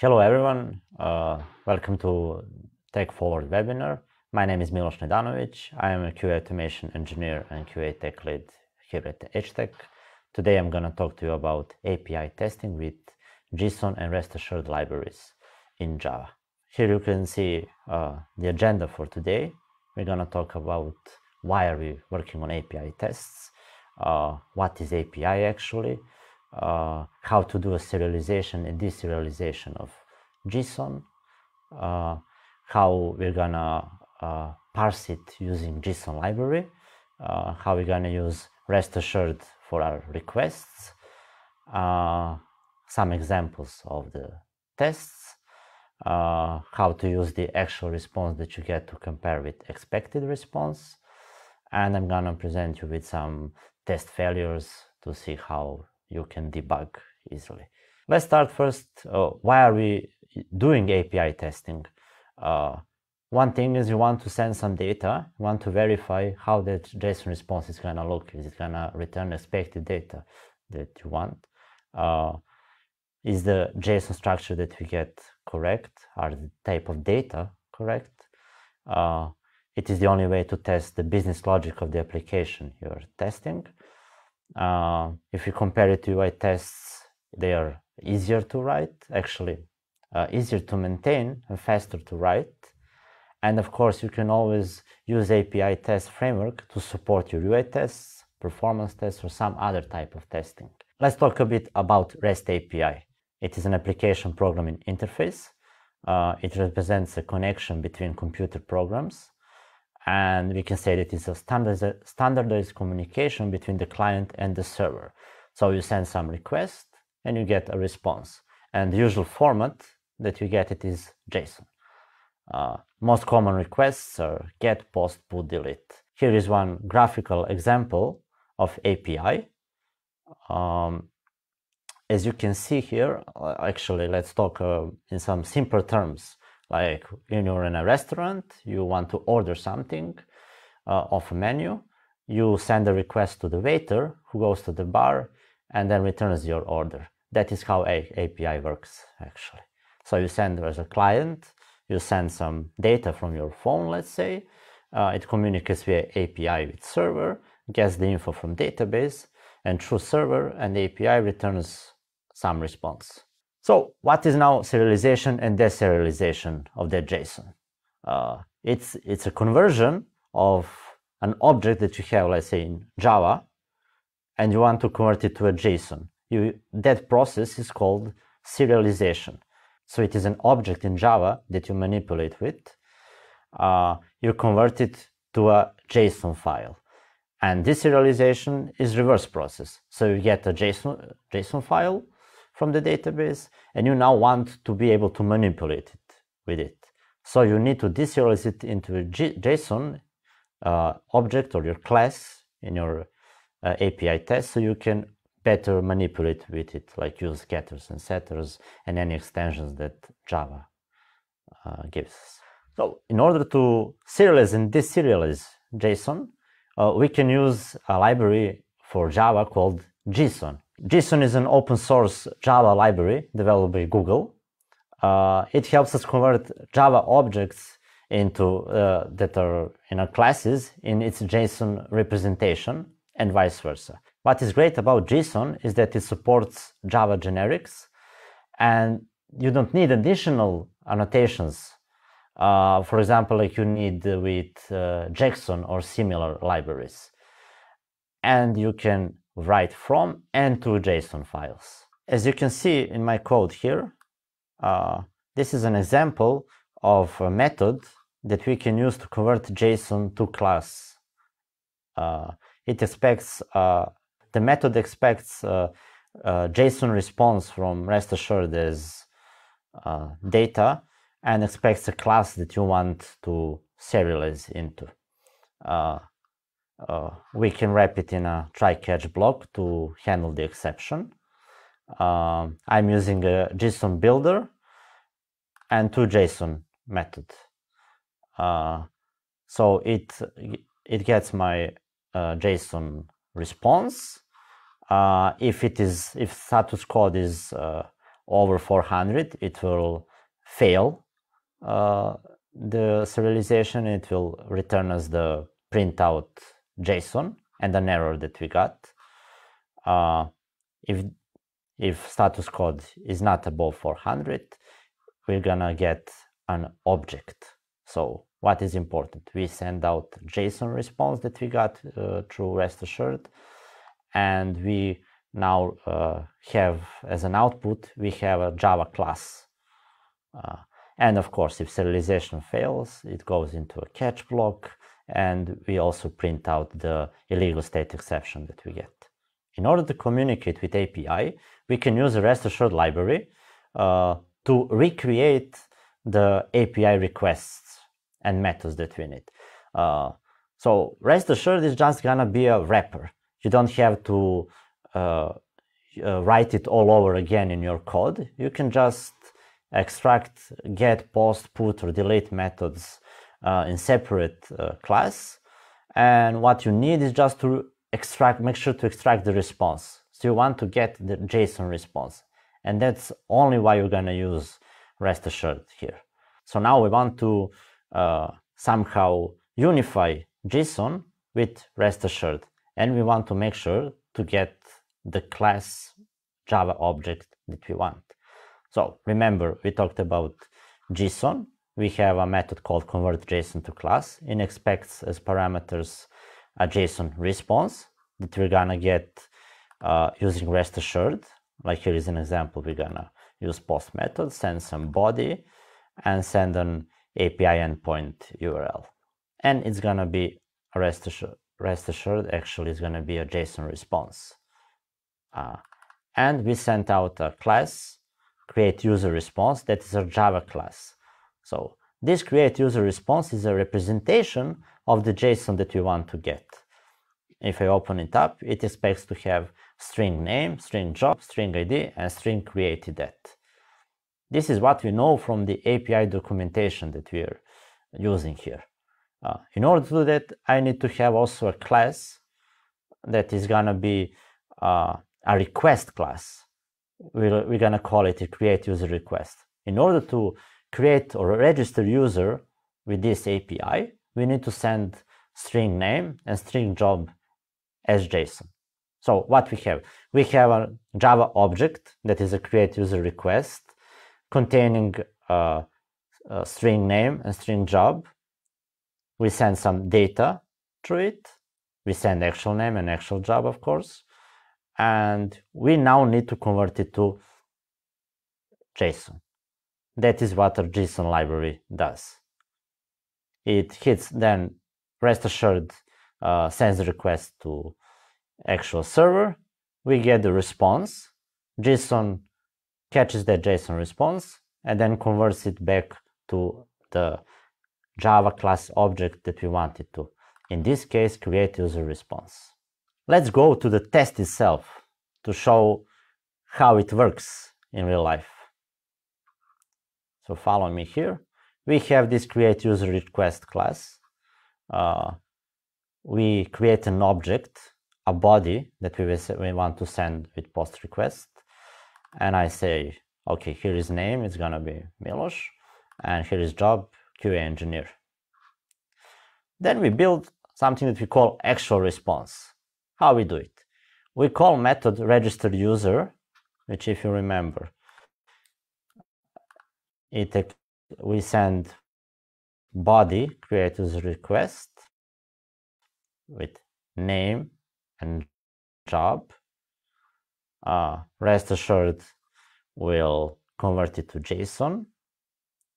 Hello everyone, uh, welcome to Tech Forward webinar. My name is Miloš Najdanović. I am a QA automation engineer and QA tech lead here at HTEC. Today I'm going to talk to you about API testing with Gson and REST assured libraries in Java. Here you can see uh, the agenda for today. We're going to talk about why are we working on API tests, uh, what is API actually, uh, how to do a serialization and deserialization of JSON, uh, how we're gonna uh, parse it using Gson library, uh, how we're gonna use REST assured for our requests, uh, some examples of the tests, uh, how to use the actual response that you get to compare with expected response, and I'm gonna present you with some test failures to see how you can debug easily. Let's start first, uh, why are we doing API testing? Uh, one thing is you want to send some data, you want to verify how that JSON response is gonna look. Is it gonna return expected data that you want? Uh, is the JSON structure that we get correct? Are the type of data correct? Uh, it is the only way to test the business logic of the application you're testing. Uh, if you compare it to UI tests, they are easier to write, actually uh, easier to maintain and faster to write. And of course, you can always use API test framework to support your UI tests, performance tests, or some other type of testing. Let's talk a bit about REST API. It is an application programming interface. Uh, it represents a connection between computer programs and we can say that it's a standardized communication between the client and the server. So you send some request and you get a response. And the usual format that you get it is JSON. Uh, most common requests are get, post, put, delete. Here is one graphical example of API. Um, as you can see here, uh, actually, let's talk uh, in some simple terms. Like when you're in a restaurant, you want to order something uh, off a menu, you send a request to the waiter who goes to the bar and then returns your order. That is how a API works actually. So you send as a client, you send some data from your phone, let's say, uh, it communicates via API with server, gets the info from database, and through server and API returns some response. So what is now serialization and deserialization of that JSON? Uh, it's, it's a conversion of an object that you have, let's say in Java, and you want to convert it to a JSON. You, that process is called serialization. So it is an object in Java that you manipulate with. Uh, you convert it to a JSON file. And this serialization is reverse process. So you get a JSON, JSON file, from the database and you now want to be able to manipulate it with it. So you need to deserialize it into a JSON uh, object or your class in your uh, API test so you can better manipulate with it, like use getters and setters and any extensions that Java uh, gives us. So in order to serialize and deserialize JSON, uh, we can use a library for Java called Gson. Gson is an open source Java library developed by Google. Uh, it helps us convert Java objects into uh, that are in our classes in its JSON representation and vice versa. What is great about Gson is that it supports Java generics and you don't need additional annotations. Uh, for example, like you need with uh, JSON or similar libraries. And you can write from and to JSON files. As you can see in my code here, uh, this is an example of a method that we can use to convert JSON to class. Uh, it expects, uh, the method expects uh, uh, JSON response from REST assured as uh, data and expects a class that you want to serialize into uh, we can wrap it in a try-catch block to handle the exception. Uh, I'm using a Gson builder and two JSON method. Uh, so it it gets my uh, JSON response. Uh, if it is if status code is uh, over 400, it will fail the serialization. It will return us the printout JSON and an error that we got. Uh, if if status code is not above 400, we're gonna get an object. So what is important? We send out JSON response that we got uh, through REST assured, and we now uh, have as an output, we have a Java class. Uh, and of course, if serialization fails, it goes into a catch block, and we also print out the illegal state exception that we get. In order to communicate with API, we can use a REST assured library uh, to recreate the API requests and methods that we need. Uh, so REST assured is just gonna be a wrapper. You don't have to uh, uh, write it all over again in your code. You can just extract, get, post, put, or delete methods in separate uh, class. And what you need is just to extract, make sure to extract the response. So you want to get the JSON response. And that's only why you're gonna use rest assured here. So now we want to uh, somehow unify Gson with rest assured. And we want to make sure to get the class Java object that we want. So remember, we talked about Gson. We have a method called convert JSON to class. It expects as parameters a JSON response that we're gonna get uh, using REST assured. Like here is an example, we're gonna use post method, send some body, and send an API endpoint URL. And it's gonna be a REST assured. REST assured actually is gonna be a JSON response. Uh, and we sent out a class, create user response, that is a Java class. So this create user response is a representation of the JSON that we want to get. If I open it up, it expects to have string name, string job, string ID, and string created at. This is what we know from the API documentation that we are using here. Uh, in order to do that, I need to have also a class that is gonna be uh, a request class. We're, we're going to call it a create user request. In order to create or register user with this API, we need to send string name and string job as JSON. So what we have? We have a Java object that is a create user request containing a, a string name and string job. We send some data through it. We send actual name and actual job, of course and we now need to convert it to JSON. That is what our Gson library does. It hits then rest assured uh, sends the request to actual server. We get the response. Gson catches that JSON response and then converts it back to the Java class object that we wanted to. In this case, create user response. Let's go to the test itself to show how it works in real life. So follow me here. We have this create user request class. Uh, we create an object, a body that we, we want to send with post request. And I say, okay, here is name, it's gonna be Milos, and here is job, QA engineer. Then we build something that we call actual response. How we do it? We call method register user, which if you remember, it we send body create user request with name and job. Uh, rest assured we'll convert it to JSON.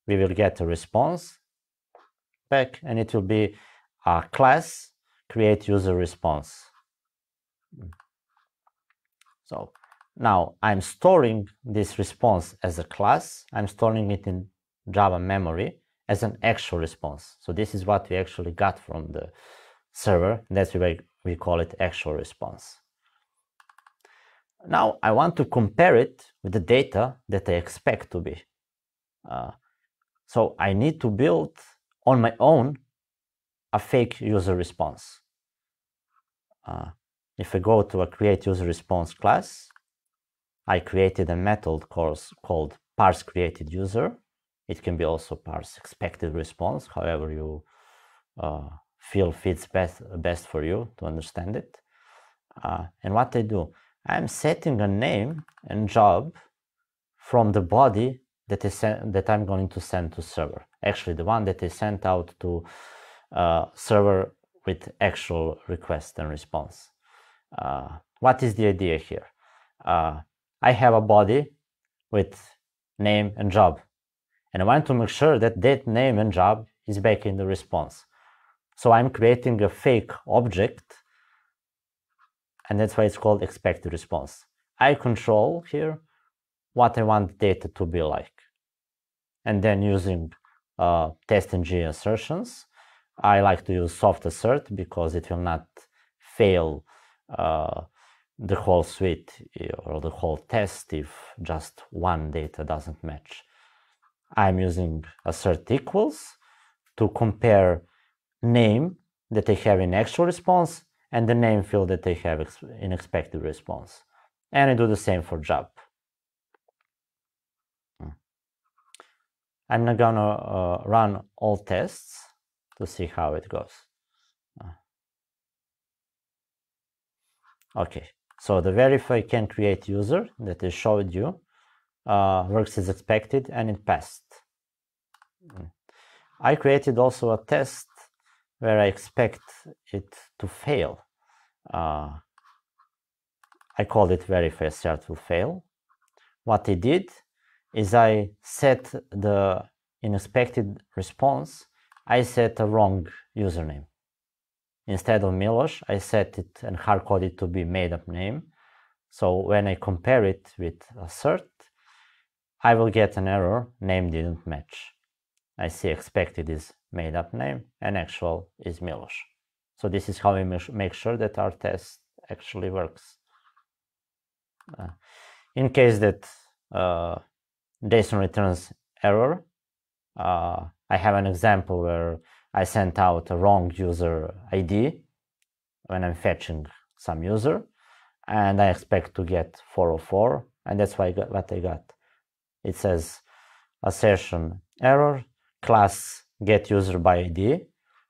We will get a response back and it will be a class create user response. So now I'm storing this response as a class. I'm storing it in Java memory as an actual response. So this is what we actually got from the server. That's why we call it actual response. Now I want to compare it with the data that I expect to be. Uh, so I need to build on my own a fake user response. Uh, if I go to a create user response class, I created a method course called parse created user. It can be also parse expected response, however you uh, feel fits best, best for you to understand it. Uh, and what I do, I'm setting a name and job from the body that is that I'm going to send to server. Actually, the one that is sent out to uh, server with actual request and response. Uh, what is the idea here? I have a body with name and job, and I want to make sure that that name and job is back in the response. So I'm creating a fake object, and that's why it's called expected response. I control here what I want the data to be like. And then using uh, TestNG assertions, I like to use soft assert because it will not fail uh, the whole suite or the whole test if just one data doesn't match. I'm using assert equals to compare name that they have in actual response and the name field that they have in expected response. And I do the same for job. I'm not gonna uh, run all tests to see how it goes. Uh, okay, so the verify can create user that I showed you uh, works as expected and it passed. Mm. I created also a test where I expect it to fail. Uh, I called it verify assert will fail. What I did is I set the unexpected response, I set a wrong username. Instead of Milos, I set it and hard-code it to be made up name. So when I compare it with assert, I will get an error, name didn't match. I see expected is made up name and actual is Milos. So this is how we make sure that our test actually works. Uh, in case that uh, JSON returns error. Uh, I have an example where I sent out a wrong user ID when I'm fetching some user, and I expect to get 404, and that's why I got what I got. It says assertion error, class get user by ID,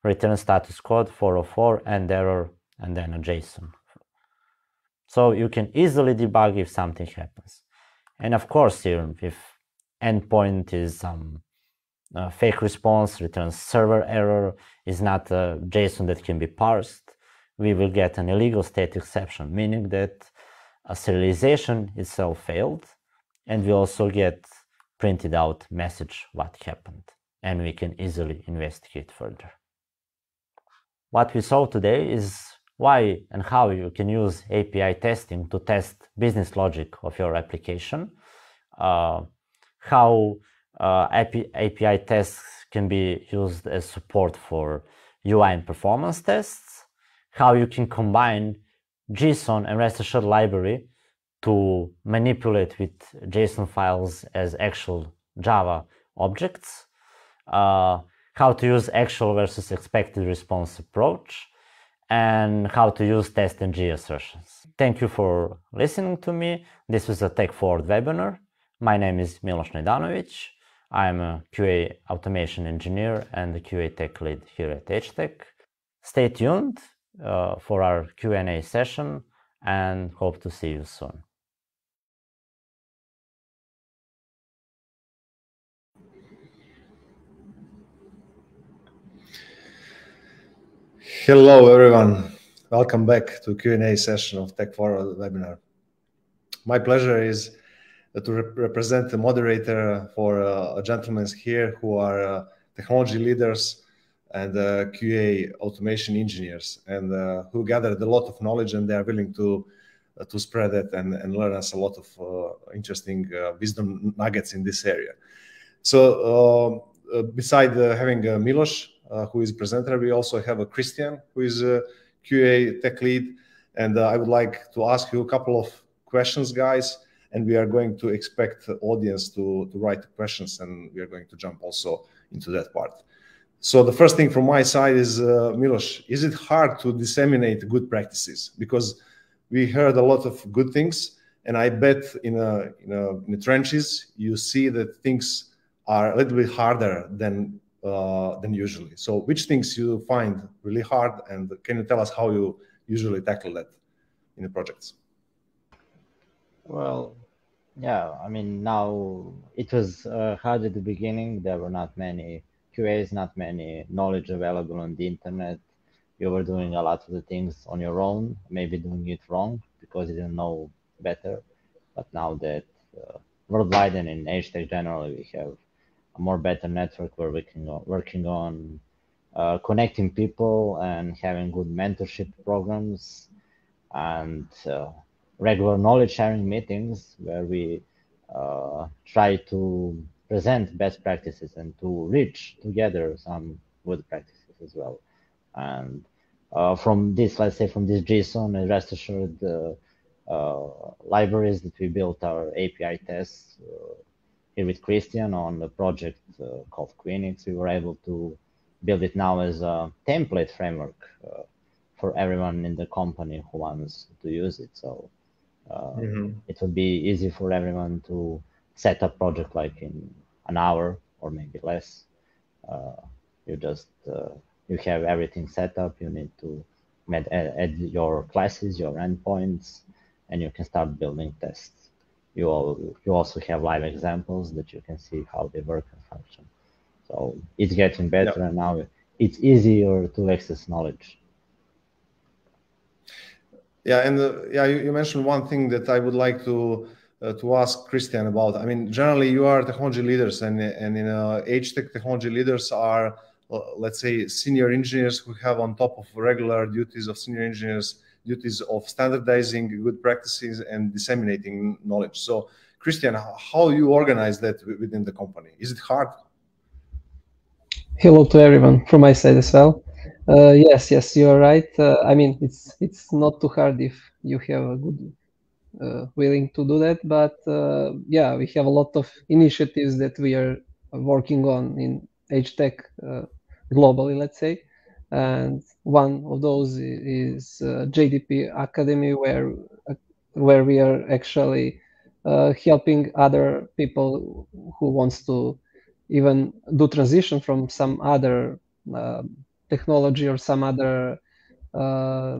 return status code 404, and error, and then a JSON. So you can easily debug if something happens. And of course, here, if endpoint is some uh, fake response, returns server error, is not a JSON that can be parsed, we will get an illegal state exception, meaning that a serialization itself failed, and we also get printed out message what happened, and we can easily investigate further. What we saw today is why and how you can use API testing to test business logic of your application. Uh, how uh, API tests can be used as support for UI and performance tests, how you can combine Gson and REST assured library to manipulate with JSON files as actual Java objects, uh, how to use actual versus expected response approach, and how to use TestNG assertions. Thank you for listening to me. This was a Tech Forward webinar. My name is Miloš Najdanović. I'm a QA automation engineer and the QA tech lead here at HTEC. Stay tuned uh, for our Q&A session and hope to see you soon. Hello, everyone. Welcome back to Q&A session of Tech Forward webinar. My pleasure is to rep represent the moderator for uh, gentlemen here who are uh, technology leaders and uh, QA automation engineers and uh, who gathered a lot of knowledge and they are willing to uh, to spread it and, and learn us a lot of uh, interesting wisdom nuggets in this area. So beside having Milos, who is presenter, we also have a Kristijan who is a QA tech lead. And I would like to ask you a couple of questions, guys and we are going to expect the audience to, to write questions and we are going to jump also into that part. So the first thing from my side is, uh, Milos, is it hard to disseminate good practices? Because we heard a lot of good things, and I bet in a, in, a, in the trenches you see that things are a little bit harder than uh, than usually. So, which things you find really hard, and can you tell us how you usually tackle that in the projects? Well, yeah, I mean now it was uh, hard at the beginning. There were not many QAs, not many knowledge available on the internet. You were doing a lot of the things on your own, maybe doing it wrong because you didn't know better. But now that uh, worldwide and in HTEC generally, we have a more better network where we can go, working on uh, connecting people and having good mentorship programs and uh, regular knowledge sharing meetings where we uh, try to present best practices and to reach together some good practices as well. And uh, from this, let's say from this Gson, and rest assured, the uh, libraries that we built our API tests uh, here with Kristijan on a project uh, called Queenix, we were able to build it now as a template framework uh, for everyone in the company who wants to use it. So uh, mm-hmm. it would be easy for everyone to set up project like in an hour or maybe less. Uh, you just uh, you have everything set up. You need to add, add your classes, your endpoints, and you can start building tests you all you also have live examples that you can see how they work and function. So it's getting better, and now it's easier to access knowledge. Yeah, and uh, yeah, you, you, mentioned one thing that I would like to uh, to ask Kristijan about. I mean, generally, you are technology leaders, and and in uh, HTEC, technology leaders are, uh, let's say, senior engineers who have on top of regular duties of senior engineers duties of standardizing good practices and disseminating knowledge. So, Kristijan, how you organize that within the company? Is it hard? Hello to everyone from my side as well. Uh, yes, yes, you are right. Uh, I mean, it's it's not too hard if you have a good uh, willing to do that. But uh, yeah, we have a lot of initiatives that we are working on in HTEC uh, globally, let's say and one of those is uh, JDP Academy, where where we are actually helping other people who wants to even do transition from some other technology or some other uh,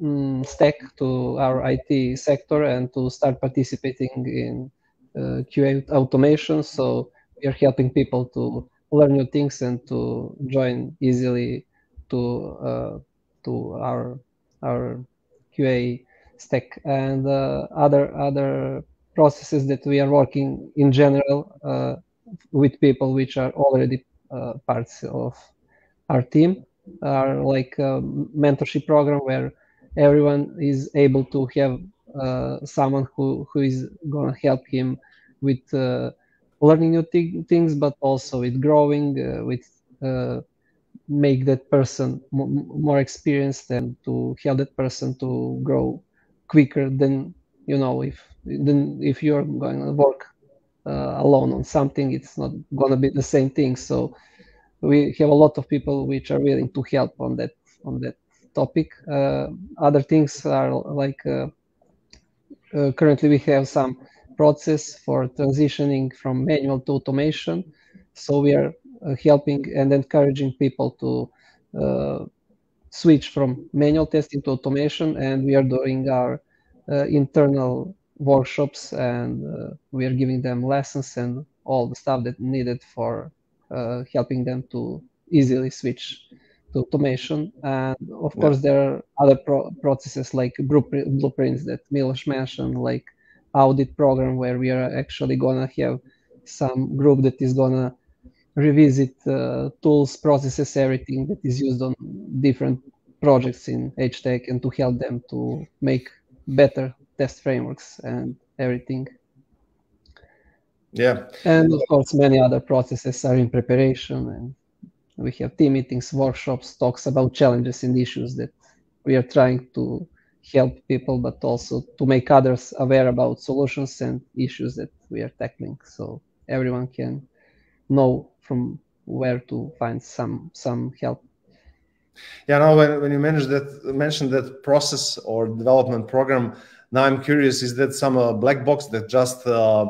mm, stack to our IT sector and to start participating in uh, QA automation. So we are helping people to learn new things and to join easily to uh, to our our QA stack and uh, other other processes that we are working in general uh, with people which are already uh, parts of our team are like a mentorship program where everyone is able to have uh, someone who who is going to help him with uh, learning new th- things, but also with growing, uh, with uh, make that person m- more experienced and to help that person to grow quicker than you know if then if you're going to work uh, alone on something, it's not going to be the same thing. So we have a lot of people which are willing to help on that on that topic. Uh, other things are like uh, uh currently we have some process for transitioning from manual to automation. So we are uh, helping and encouraging people to uh, switch from manual testing to automation, and we are doing our uh, internal workshops and we are giving them lessons and all the stuff that needed for uh, helping them to easily switch to automation. And of yeah. course, there are other pro- processes like blueprints that Milos mentioned, like audit program where we are actually gonna have some group that is gonna revisit uh, tools, processes, everything that is used on different projects in HTEC and to help them to make better test frameworks and everything. Yeah. And of course, many other processes are in preparation and we have team meetings, workshops, talks about challenges and issues that we are trying to help people, but also to make others aware about solutions and issues that we are tackling, so everyone can know from where to find some some help. Yeah, now when, when you mentioned that mentioned that process or development program, Now I'm curious: is that some uh, black box that just uh,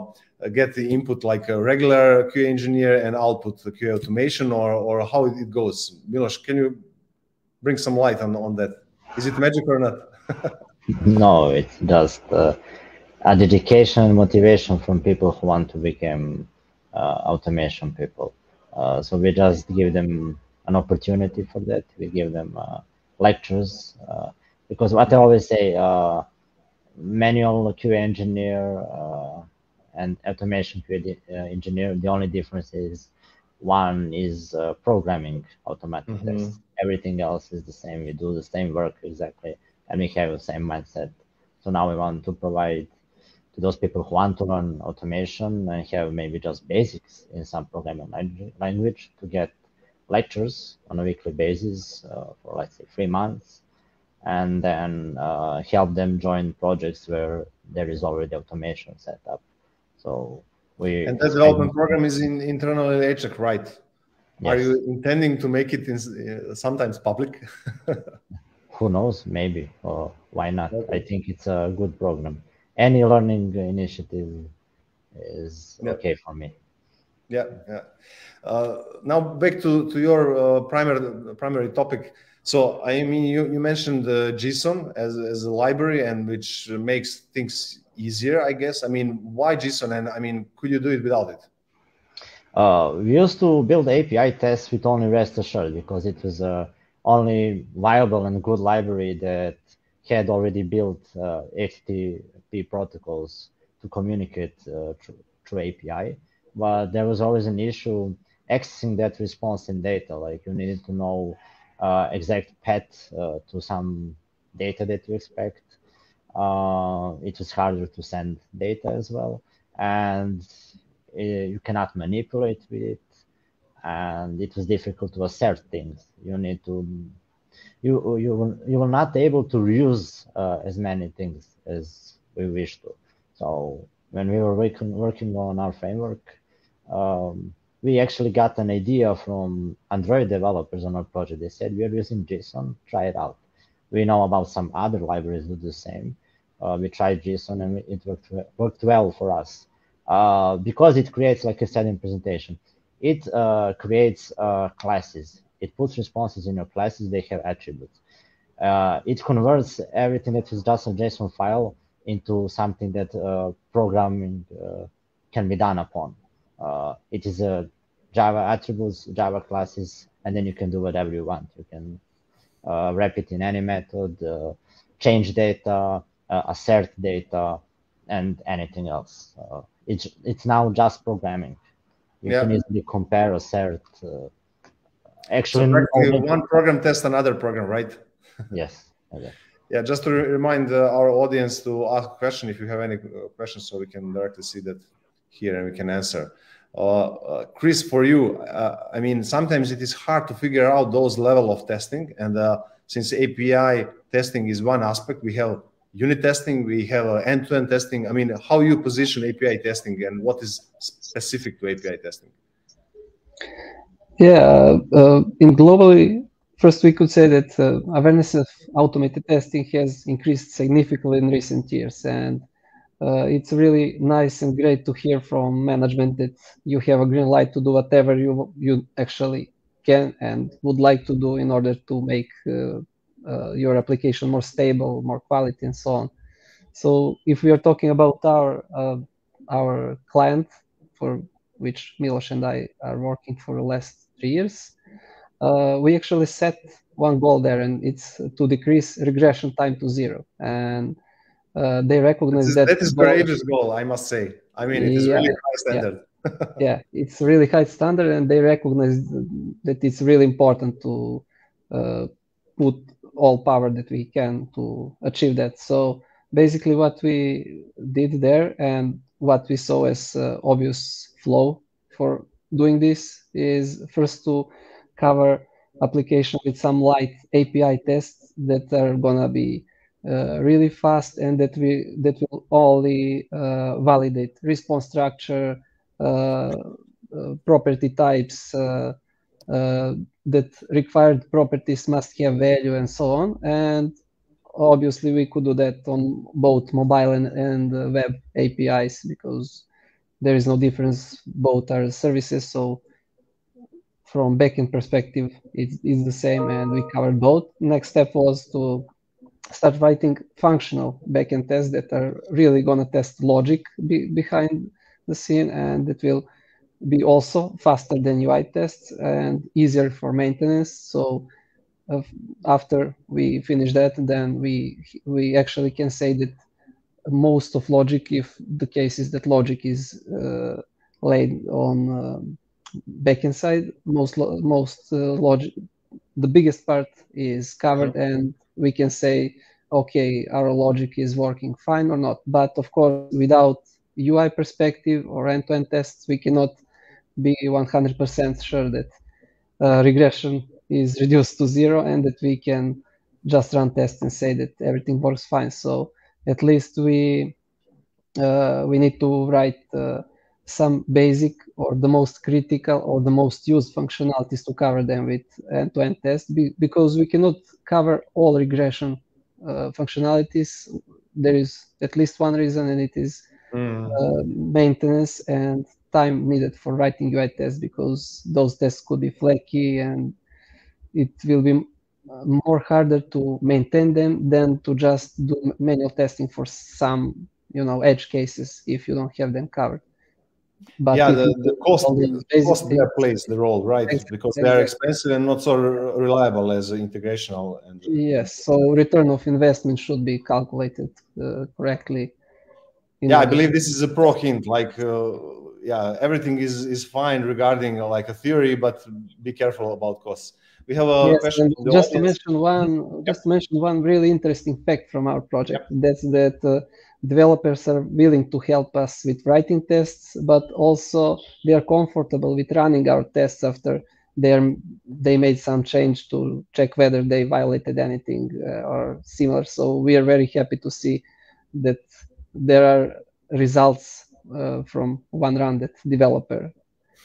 get the input like a regular QA engineer and output the QA automation, or or how it goes? Milos, can you bring some light on on that? Is it magic or not? no, it's just uh, a dedication and motivation from people who want to become uh, automation people. Uh, so we just give them an opportunity for that. We give them uh, lectures because what I always say, manual QA engineer and automation QA engineer, the only difference is one is uh, programming automatic mm -hmm. tests. Everything else is the same. We do the same work exactly, and we have the same mindset. So now we want to provide to those people who want to learn automation and have maybe just basics in some programming language to get lectures on a weekly basis uh, for let's say three months and then uh, help them join projects where there is already automation set up so we and that development program is in internal HTEC, right yes. are you intending to make it in, uh, sometimes public who knows maybe or why not okay. i think it's a good program any learning initiative is yeah. okay for me. Yeah, yeah. Uh, now back to, to your uh, primary primary topic. So I mean, you, you mentioned uh, Gson as, as a library and which makes things easier, I guess. I mean, why Gson? And I mean, could you do it without it? Uh, we used to build API tests with only REST assured because it was uh, only viable and good library that had already built uh, HTTP protocols to communicate uh, through, through API, but there was always an issue accessing that response in data. Like you needed to know uh, exact path uh, to some data that you expect. Uh, it was harder to send data as well, and it, uh, you cannot manipulate with it, and it was difficult to assert things. You need to you you you will not able to reuse uh, as many things as we wish to. So when we were working working on our framework, um, we actually got an idea from Android developers on our project. They said we are using Gson, try it out. We know about some other libraries do the same. Uh, we tried Gson and it worked worked well for us uh, because it creates, like I said in presentation, it uh, creates uh, classes it puts responses in your classes, they have attributes. Uh, it converts everything that is just a JSON file into something that uh, programming can be done upon. It is a Java attributes, Java classes, and then you can do whatever you want. You can wrap it in any method, uh, change data, assert data, and anything else. it's it's now just programming. You yeah. can easily compare, assert, actually so one program test another program right yes okay. yeah just to remind uh, our audience to ask a question if you have any uh, questions so we can directly see that here and we can answer uh, uh, chris for you uh, i mean sometimes it is hard to figure out those level of testing. And uh, since api testing is one aspect we have unit testing we have end-to-end testing. I mean how you position api testing and what is specific to api testing? Yeah, uh, in globally, first we could say that uh, awareness of automated testing has increased significantly in recent years, and uh, it's really nice and great to hear from management that you have a green light to do whatever you you actually can and would like to do in order to make uh, uh, your application more stable, more quality, and so on. So, if we are talking about our uh, our client for which Milos and I are working for the last three years, uh, we actually set one goal there, and it's to decrease regression time to zero. And uh, they recognize is, that that is courageous goal, I must say. I mean, it is yeah, really high standard. Yeah. yeah, it's really high standard, and they recognize that it's really important to uh, put all power that we can to achieve that. So basically, what we did there and what we saw as uh, obvious flow for doing this is first to cover application with some light API tests that are gonna be really fast and that we that will only uh, validate response structure, uh, uh property types, uh, uh, that required properties must have value and so on. And obviously we could do that on both mobile and, and uh, web APIs because there is no difference. Both are services. So from backend perspective, it's, it's the same and we covered both. Next step was to start writing functional backend tests that are really going to test logic be, behind the scene and it will be also faster than UI tests and easier for maintenance. So uh, after we finish that, then we we actually can say that most of logic, if the case is that logic is uh, laid on uh, backend side, most most uh, logic, the biggest part is covered, and we can say, okay, our logic is working fine or not. But of course, without UI perspective or end-to-end tests, we cannot be 100% sure that uh, regression is reduced to zero and that we can just run tests and say that everything works fine. So at least we uh, we need to write uh, some basic or the most critical or the most used functionalities to cover them with end-to-end tests be because we cannot cover all regression uh, functionalities. There is at least one reason, and it is mm. maintenance and time needed for writing UI tests because those tests could be flaky and it will be more harder to maintain them than to just do manual testing for some you know edge cases if you don't have them covered but yeah the, the cost, the cost there plays the role right exactly. because they are expensive and not so reliable as integrational and yes so return of investment should be calculated uh, correctly yeah i believe this is a pro hint like uh, yeah everything is is fine regarding uh, like a theory but be careful about costs we have a yes, question just to mention one yep. just to mention one really interesting fact from our project yep. that's that uh, developers are willing to help us with writing tests but also they are comfortable with running our tests after they they made some change to check whether they violated anything uh, or similar so we are very happy to see that there are results uh, from one run that developer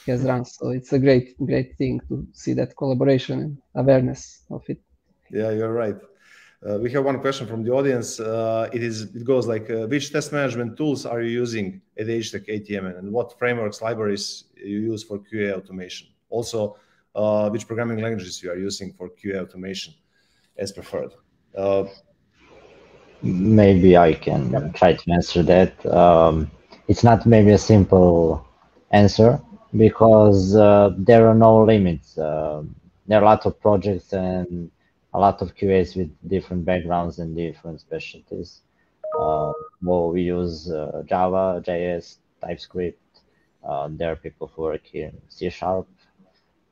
has run. So it's a great, great thing to see that collaboration and awareness of it. Yeah, you're right. Uh, we have one question from the audience. Uh, it is it goes like, uh, which test management tools are you using at HTEC ATM, and what frameworks, libraries you use for QA automation? Also, which programming languages you are using for QA automation as preferred? Maybe I can try to answer that. Um, it's not maybe a simple answer because uh, there are no limits. Uh, there are a lot of projects and a lot of QAs with different backgrounds and different specialties. Uh, well, we use uh, Java, JS, TypeScript. Uh, there are people who work in C Sharp,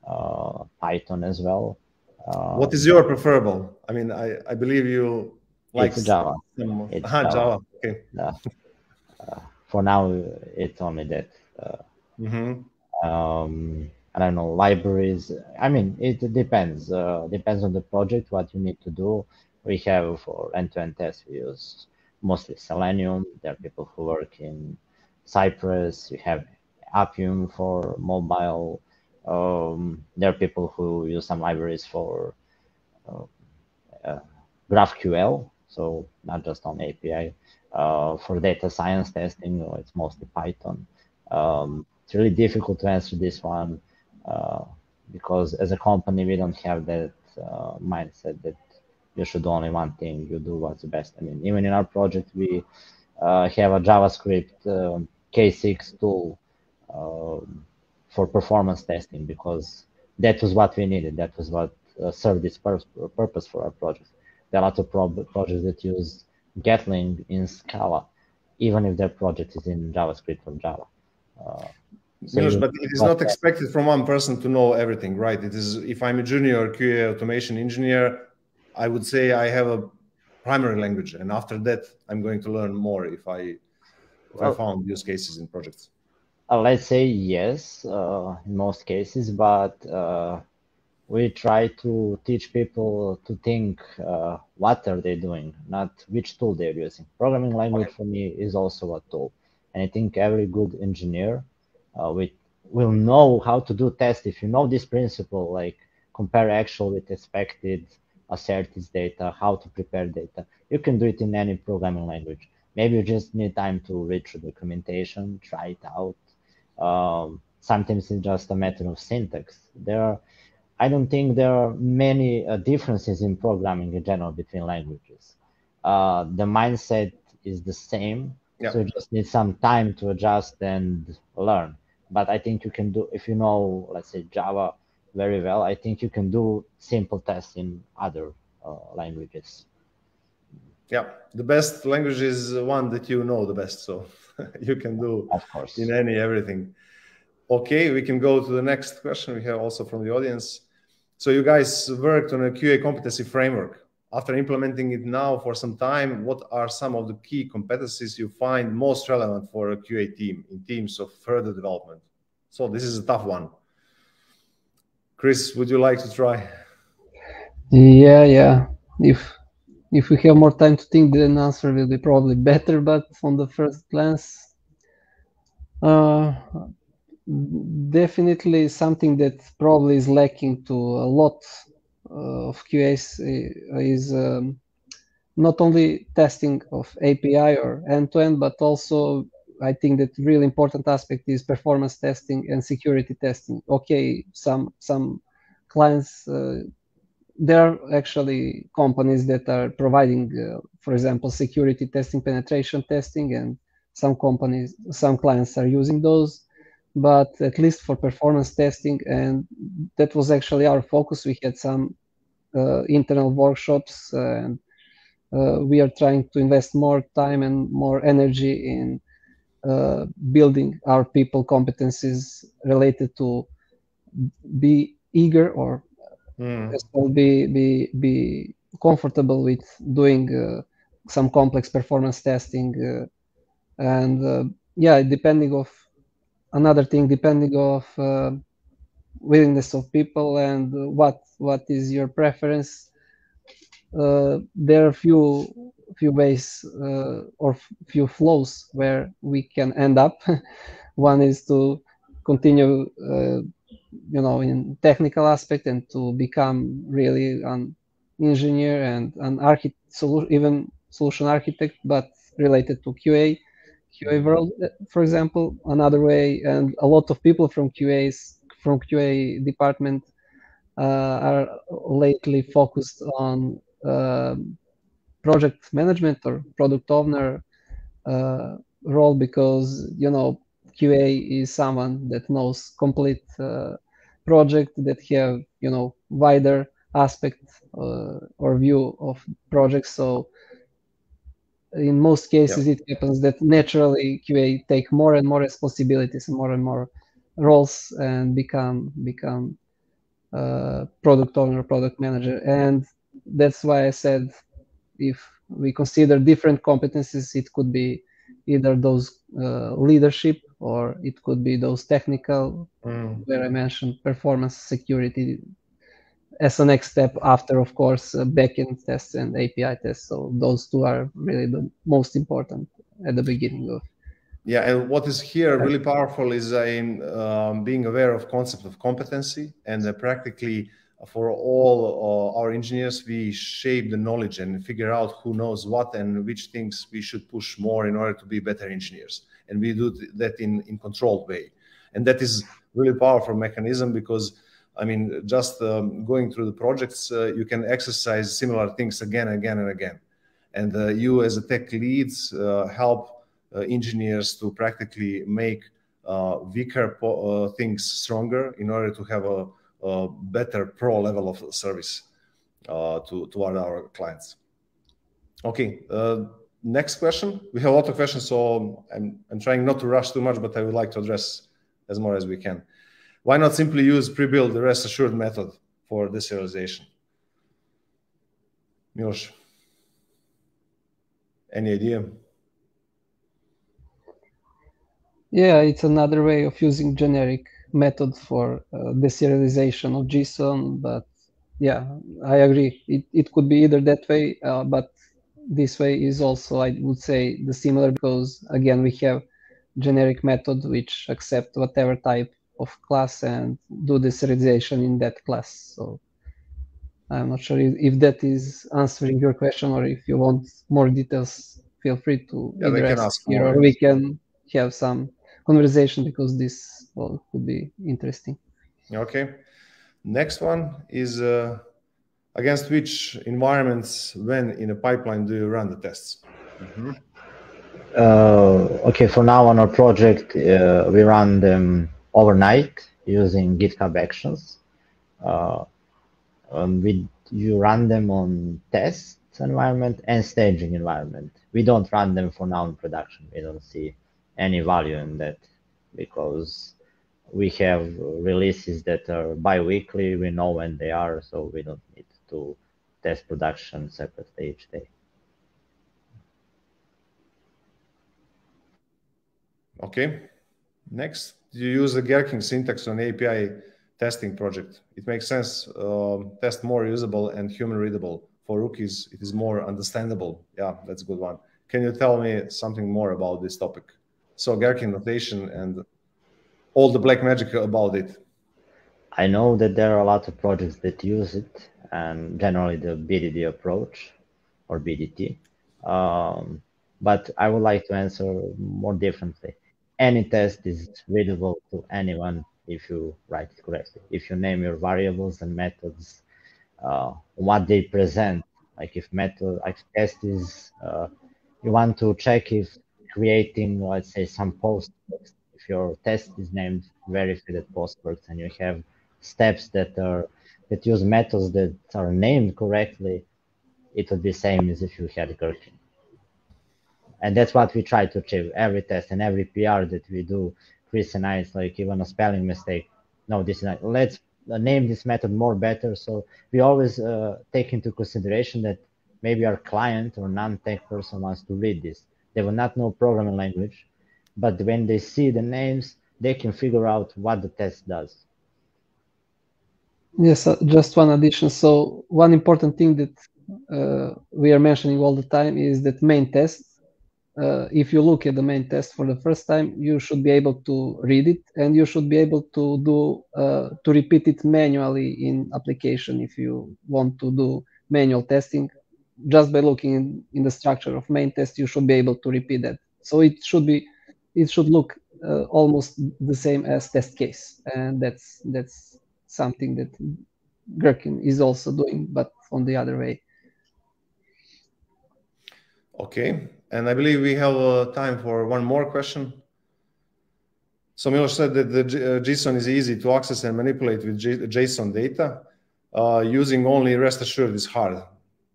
uh, Python as well. what is your preferable? I mean, I, I believe you like Java. Some, it's Java. Java. Okay. for now, it's only that. Mm-hmm um, I don't know, libraries. I mean, it depends. Uh, depends on the project, what you need to do. We have for end-to-end tests, we use mostly Selenium. There are people who work in Cypress. We have Appium for mobile. Um, there are people who use some libraries for uh, uh, GraphQL, so not just on API. Uh, for data science testing, it's mostly Python. Um, it's really difficult to answer this one because as a company we don't have that uh, mindset that you should do only one thing you do what's the best. I mean even in our project we uh, have a javascript um, k6 tool um, for performance testing because that was what we needed. That was what uh, served this pur- purpose for our project. There are a lot of pro- projects that use gatling in scala even if their project is in javascript from java. Uh, but it is not expected from one person to know everything, right? It is if I'm a junior QA automation engineer, I would say I have a primary language, and after that, I'm going to learn more if I if well, I found use cases in projects. Uh, let's say yes, uh, in most cases, but uh, we try to teach people to think uh, what are they doing, not which tool they're using. Programming language for me is also a tool, and I think every good engineer uh, we will know how to do tests if you know this principle, like compare actual with expected, assert its data, how to prepare data. You can do it in any programming language. Maybe you just need time to read through documentation, try it out. Um, sometimes it's just a matter of syntax. There are, I don't think there are many uh, differences in programming in general between languages. Uh, the mindset is the same, Yeah. so you just need some time to adjust and learn. But I think you can do if you know, let's say Java very well. I think you can do simple tests in other uh, languages. Yeah, the best language is one that you know the best, so you can do Of course. in any everything. Okay, we can go to the next question we have also from the audience. So you guys worked on a QA competency framework. After implementing it now for some time, what are some of the key competencies you find most relevant for a QA team in teams of further development? So this is a tough one. Chris, would you like to try? Yeah, yeah. If if we have more time to think, the answer will be probably better. But on the first glance, uh, definitely something that probably is lacking to a lot of QAs is um, not only testing of API or end-to-end, but also I think that really important aspect is performance testing and security testing. Okay, some some clients uh, there are actually companies that are providing, uh, for example, security testing, penetration testing, and some companies, some clients are using those. But at least for performance testing, and that was actually our focus. We had some uh, internal workshops, and uh, we are trying to invest more time and more energy in uh, building our people competencies related to be eager or Mm. well be be be comfortable with doing uh, some complex performance testing uh, and uh, yeah depending of another thing depending of uh, willingness of people and what what is your preference uh, there are few few ways uh, or few flows where we can end up. One is to continue uh, you know in technical aspect and to become really an engineer and an architect solu- even solution architect but related to qa qa world for example another way and a lot of people from qas from qa department uh, are lately focused on um project management or product owner uh, role because you know QA is someone that knows complete uh, project that have you know wider aspect uh, or view of projects. So in most cases, it happens that naturally QA take more and more responsibilities and more and more roles and become become uh, product owner, product manager, and that's why I said if we consider different competencies, it could be either those uh, leadership or it could be those technical Mm. where i mentioned performance security as a next step after of course uh, backend tests and api tests. So those two are really the most important at the beginning of Yeah, and what is here really powerful is in um, being aware of concept of competency and uh, practically for all uh, our engineers we shape the knowledge and figure out who knows what and which things we should push more in order to be better engineers. And we do th- that in in controlled way. And that is really powerful mechanism because i mean just um, going through the projects uh, you can exercise similar things again and again and again and uh, you as a tech leads uh, help engineers to practically make weaker things stronger in order to have a, a better pro level of service to toward our clients. Okay, next question. We have a lot of questions, so I'm, I'm trying not to rush too much, but I would like to address as more as we can. Why not simply use pre-built the RestAssured method for this realization? Miloš, any idea? yeah it's another way of using generic method for uh, deserialization of json but yeah i agree it, it could be either that way uh, but this way is also i would say the similar because again we have generic method which accept whatever type of class and do the serialization in that class so I'm not sure if that is answering your question or if you want more details, feel free to yeah, either ask here more. or we can have some conversation because this well, could be interesting. Okay. Next one is uh, against which environments, when in a pipeline, do you run the tests? Mm-hmm. Uh, okay, for now on our project, uh, we run them overnight using GitHub Actions. Uh, um, we you run them on test environment and staging environment. We don't run them for now in production. We don't see any value in that because we have releases that are bi-weekly. We know when they are, so we don't need to test production separately each day. Okay. Next, you use the Gherkin syntax on API testing project? It makes sense. Um, test more usable and human readable. For rookies, it is more understandable. Yeah, that's a good one. Can you tell me something more about this topic? So Gherkin notation and all the black magic about it. I know that there are a lot of projects that use it, and generally the BDD approach or BDT. Um, but I would like to answer more differently. Any test is readable to anyone if you write it correctly. If you name your variables and methods, uh, what they present, like if method, like test is, uh, you want to check if creating, let's say, some post, if your test is named verified postworks and you have steps that are that use methods that are named correctly, it would be same as if you had a Gherkin. And that's what we try to achieve. Every test and every PR that we do, Chris and I, it's like even a spelling mistake. No, this is not. Let's name this method more better. So we always uh, take into consideration that maybe our client or non-tech person wants to read this. They will not know programming language, but when they see the names, they can figure out what the test does. Yes, uh, just one addition. So one important thing that uh, we are mentioning all the time is that main test. Uh, if you look at the main test for the first time, you should be able to read it, and you should be able to do uh, to repeat it manually in application if you want to do manual testing. Just by looking in, in the structure of main test, you should be able to repeat that. So it should be, it should look uh, almost the same as test case, and that's that's something that Gherkin is also doing, but on the other way. Okay, and I believe we have uh, time for one more question. So Miloš said that the uh, Gson is easy to access and manipulate with JSON data. Uh, using only RestAssured is hard.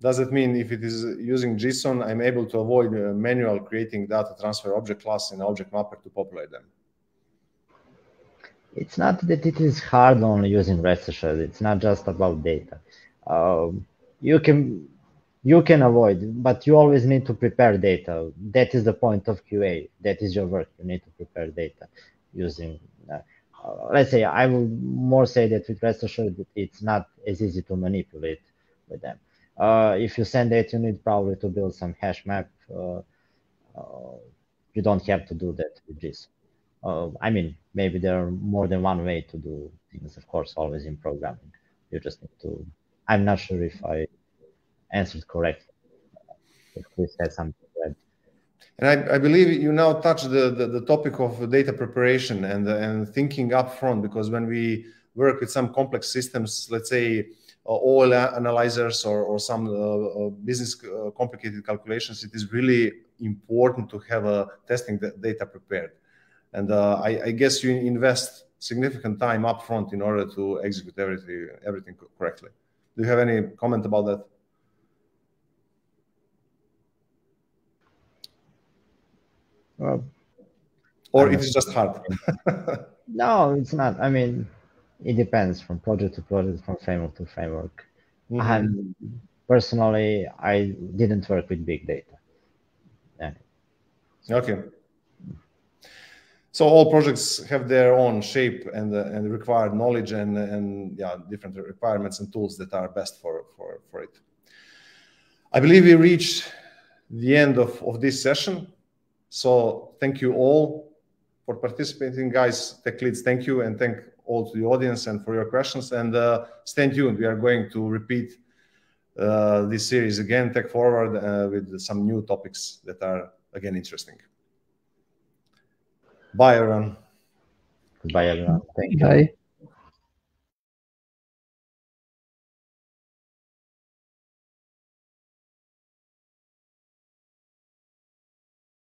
Does it mean if it is using Gson, I'm able to avoid uh, manual creating data transfer object class in object mapper to populate them? it's not that it is hard only using RestAssured. It's not just about data. Um, you can you can avoid, but you always need to prepare data. That is the point of QA. That is your work. You need to prepare data using. Uh, let's say I will more say that with RestAssured, it's not as easy to manipulate with them. Uh, if you send data, you need probably to build some hash map. Uh, uh, you don't have to do that with this. uh, I mean, maybe there are more than one way to do things, of course, always in programming. You just need to, I'm not sure if I answered correctly. If Chris had something add. And I, I, believe you now touch the, the, the, topic of data preparation and, and thinking up front, because when we work with some complex systems, let's say uh, oil analyzers or, or some uh, uh business uh, complicated calculations, it is really important to have a testing data prepared and uh, I, I, guess you invest significant time upfront in order to execute everything everything correctly. Do you have any comment about that? Well, or it is just hard. no, it's not. I mean, it depends from project to project, from framework to framework. Mm-hmm. And personally, I didn't work with big data. Yeah. Okay so all projects have their own shape and uh, and required knowledge and and yeah different requirements and tools that are best for for for it i believe we reached the end of of this session so thank you all for participating guys tech leads thank you and thank all to the audience and for your questions. And uh, stay tuned. We are going to repeat uh, this series again, Tech Forward, uh, with some new topics that are again interesting. Bye, everyone. Bye, everyone. Thank you. Bye.